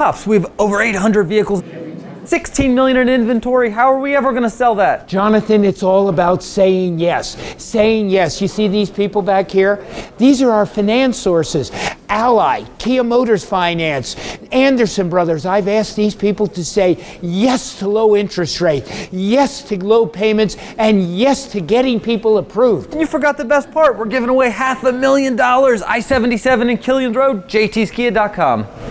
Pops, we have over 800 vehicles, 16 million in inventory. How are we ever going to sell that? Jonathan, it's all about saying yes. Saying yes. You see these people back here? These are our finance sources. Ally, Kia Motors Finance, Anderson Brothers. I've asked these people to say yes to low interest rate, yes to low payments, and yes to getting people approved. And you forgot the best part. We're giving away half a million dollars. I 77 in Killian Road, jtskia.com.